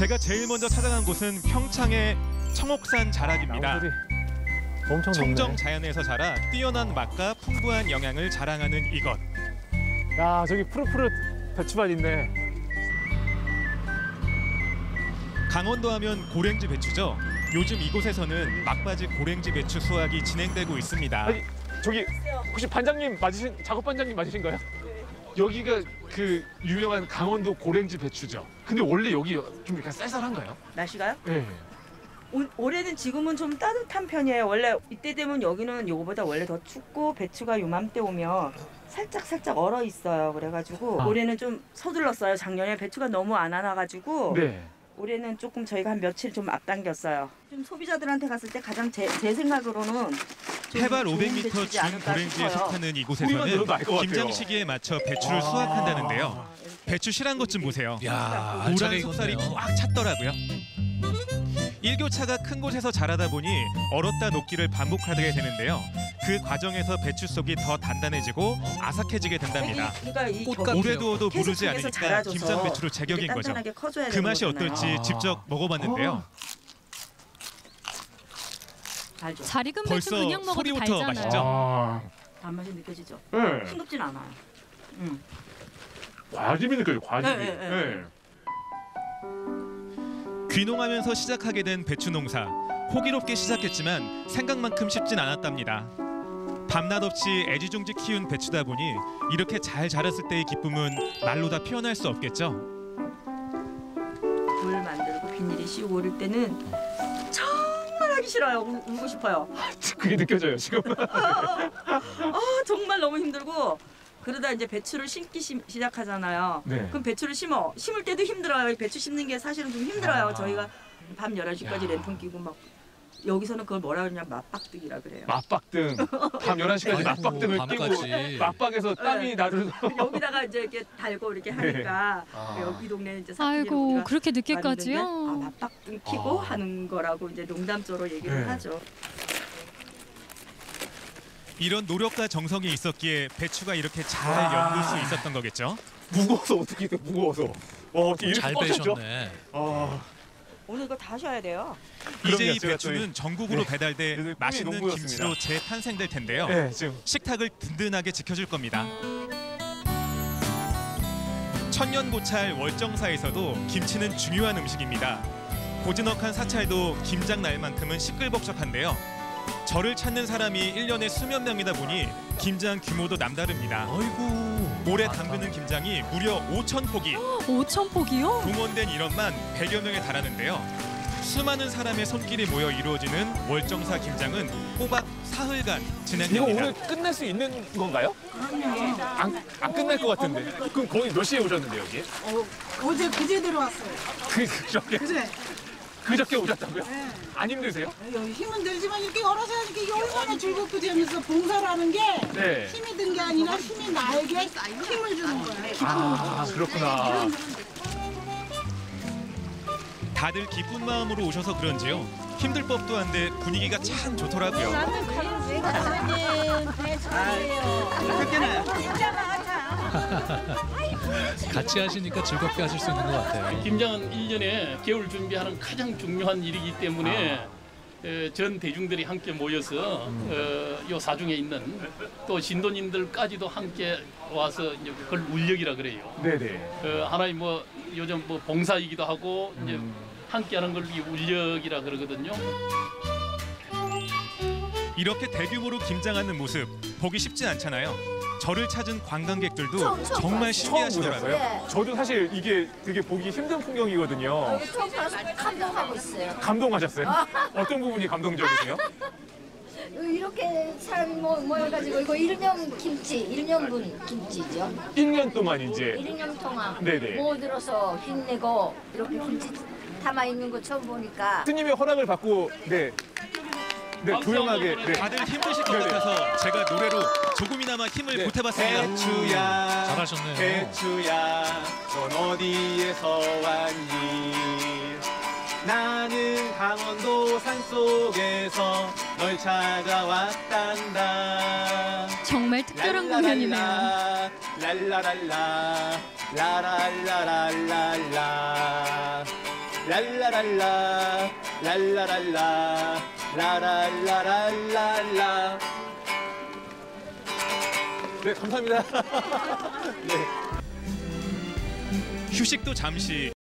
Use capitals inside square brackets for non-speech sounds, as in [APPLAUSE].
제가 제일 먼저 찾아간 곳은 평창의 청옥산 자락입니다. 엄청 청정. 자연에서 자라 뛰어난 맛과 풍부한 영양을 자랑하는 이것. 야 저기 푸릇푸릇 배추밭 있네. 강원도 하면 고랭지 배추죠. 요즘 이곳에서는 막바지 고랭지 배추 수확이 진행되고 있습니다. 아니 저기 혹시 반장님 맞으신 작업 반장님 맞으신가요? 여기가 그 유명한 강원도 고랭지 배추죠. 근데 원래 여기 좀 이렇게 쌀쌀한가요? 날씨가요? 네. 올, 올해는 지금은 좀 따뜻한 편이에요. 원래 이때 되면 여기는 요거보다 원래 더 춥고 배추가 요맘때 오면 살짝 살짝 얼어 있어요. 그래가지고 아. 올해는 좀 서둘렀어요. 작년에 배추가 너무 안 와놔가지고 네. 올해는 조금 저희가 한 며칠 좀 앞당겼어요. 좀 소비자들한테 갔을 때 가장 제, 제 생각으로는 좀 해발 좋은 500m 배추지 중 고랭지에. 속하는 이곳에서는 들어도 알것 같아요. 김장 시기에 맞춰 배추를 아. 수확한다는데요. 아. 배추 실한 것 좀 보세요. 야, 노란 속살이. 꽉 찼더라고요. 일교차가 큰 곳에서 자라다 보니 얼었다 녹기를 반복하게 되는데요. 그 과정에서 배추 속이 더 단단해지고 아삭해지게 된답니다. 그러니까 이꽃 겨- 같아요. 오래 두어도 계속 무르지 위에서 않으니까 자라줘서 김장 배추로 제격인 거죠. 단단하게 그 되는 맛이 거잖아요. 어떨지 아. 직접 먹어봤는데요. 알죠? 잘 익은 배추 벌써 그냥 먹어도 소리부터 달잖아요. 맛있죠? 아. 단맛이 느껴지죠? 네. 싱겁진 않아요. 음. 과즙이 느껴요. 과즙이. 네, 네, 네. 네. 귀농하면서 시작하게 된 배추 농사. 호기롭게 시작했지만 생각만큼 쉽진 않았답니다. 밤낮 없이 애지중지 키운 배추다 보니 이렇게 잘 자랐을 때의 기쁨은 말로 다 표현할 수 없겠죠. 물 만들고 비닐이 씌우고 오를 때는 정말 하기 싫어요. 울, 울고 싶어요. 그게 느껴져요 지금. [LAUGHS] 아 정말 너무 힘들고 그러다 이제 배추를 심기 시, 시작하잖아요. 네. 그럼 배추를 심어 심을 때도 힘들어요. 배추 심는 게 사실은 좀 힘들어요. 아. 저희가 밤 11시까지 야. 랜턴 끼고 막 여기서는 그걸 뭐라 그러냐 맞박뜨기라 그래요. 맞박등. 밤 11시까지 아이고, 맞박등을 끼고 밤까지. 맞박에서 땀이 네. 나들어서 여기다가 이제 이렇게 달고 이렇게 하니까 아. 여기 동네는 이제 아이고 그렇게 아 늦게까지요? 맞박등 키고 아. 하는 거라고 이제 농담조로 얘기를 네. 하죠. 이런 노력과 정성이 있었기에 배추가 이렇게 잘 아. 연글 수 있었던 거겠죠. 무거워서 어떻게 돼 무거워서. 와 어떻게 이렇게 잘? 빼셨네. 아. 오늘 이거 다 하셔야 돼요. 이제 이 배추는 전국으로 네. 배달돼 꿈이 맛있는. 김치로 재탄생될 텐데요. 네 지금 식탁을 든든하게 지켜줄 겁니다. 천년 고찰 월정사에서도 김치는 중요한 음식입니다. 고즈넉한 사찰도 김장 날만큼은 시끌벅적한데요. 저를 찾는 사람이 1년에 수몇 명이다 보니 김장 규모도 남다릅니다. 아이고. 올해 담그는 김장이 무려 5천 포기. [GASPS] 5천 폭이요? 동원된 인원만 100여 명에 달하는데요. 수많은 사람의 손길이 모여 이루어지는 월정사 김장은 꼬박 사흘간 이거 진행됩니다. 오늘 끝낼 수 있는 건가요? 안, 안 끝날 것 같은데. 그럼 거의 몇 시에 오셨는데 여기? 어, 어제 그제 들어왔어요. [LAUGHS] 그 그저께 그제 그저께 오셨다고요? 네. 안 힘드세요? 여기 힘은 들지만 이렇게 열어서 이렇게 얼마나 즐겁고 재밌어 봉사라는 게 네. 힘이 든 게 아니라 힘이 나에게 힘을 주는 거예요. 아 그렇구나. 다들 기쁜 마음으로 오셔서 그런지요. 힘들 법도 한데 분위기가 참 좋더라고요. [LAUGHS] 같이 하시니까 즐겁게 하실 수 있는 것 같아요. 김장은 1년에 겨울 준비하는 가장 중요한 일이기 때문에 에, 전 대중들이 함께 모여서 어, 요 사중에 있는 또 신도님들까지도 함께 와서 이제 그걸 울력이라 그래요. 네네. 어, 하나의 뭐 요즘 뭐 봉사이기도 하고 이제 함께하는 걸이 울력이라 그러거든요. 이렇게 대규모로 김장하는 모습 보기 쉽지 않잖아요. 저를 찾은 관광객들도 정말 처음 신기하시더라고요. 보셨어요? 저도 사실 이게 되게 보기 힘든 풍경이거든요. 처음 봐서 감동하고 있어요. 감동하셨어요? 어떤 부분이 감동적이세요? 이렇게 사람이 모, 모여가지고 이거 일명 김치, 일명분 김치죠. 1년 동안 이제 일명 통합 네네. 모들어서 힘내고 이렇게 김치 담아 있는 거 처음 보니까 스님의 허락을 받고 네. 네, 조용하게 네. 다들 힘드실 것. 같아서 제가 노래로 조금이나마 힘을 네. 보태봤습니다. 배추야 잘하셨네요. 배추야 넌 어디에서 왔니 나는 강원도 산속에서 널 찾아왔단다 정말 특별한 공연이네요. 랄라랄라 라랄라랄랄라 랄라랄라 랄라랄라 라랄라랄랄라. 네 감사합니다. [LAUGHS] 휴식도 잠시